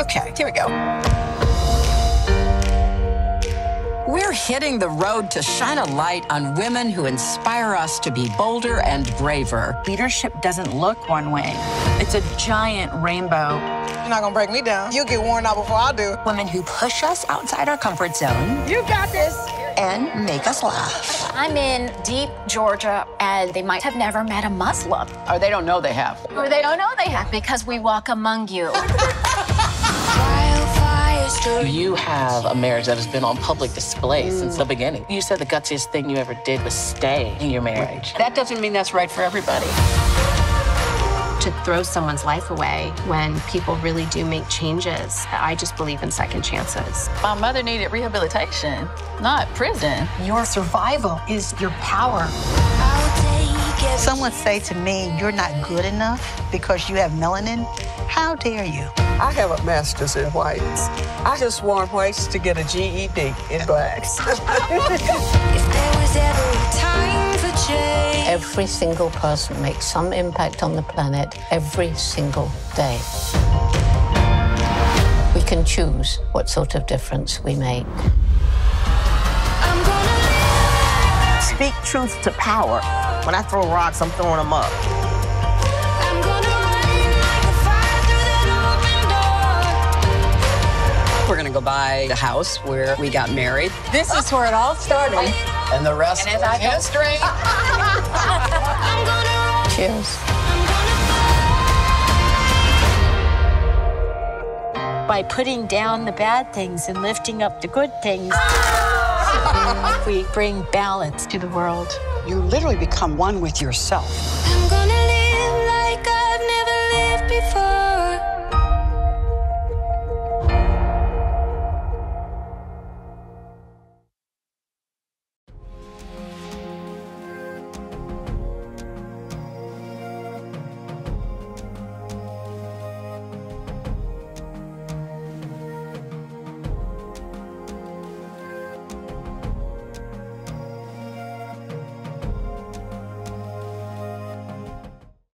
Okay, here we go. We're hitting the road to shine a light on women who inspire us to be bolder and braver. Leadership doesn't look one way. It's a giant rainbow. You're not gonna break me down. You'll get worn out before I do. Women who push us outside our comfort zone. You got this. And make us laugh. I'm in deep Georgia, and they might have never met a Muslim. Or they don't know they have. Or they don't know they have because we walk among you. You have a marriage that has been on public display mm. since the beginning. You said the gutsiest thing you ever did was stay in your marriage. That doesn't mean that's right for everybody. To throw someone's life away when people really do make changes, I just believe in second chances. My mother needed rehabilitation, not prison. Your survival is your power. Someone say to me, you're not good enough because you have melanin. How dare you? I have a master's in whites. I just want whites to get a GED in blacks. every single person makes some impact on the planet every single day. We can choose what sort of difference we make. Speak truth to power. When I throw rocks, I'm throwing them up. We're gonna go buy the house where we got married. This is where it all started. And the rest and is history. Cheers. By putting down the bad things and lifting up the good things, we bring balance to the world. You literally become one with yourself.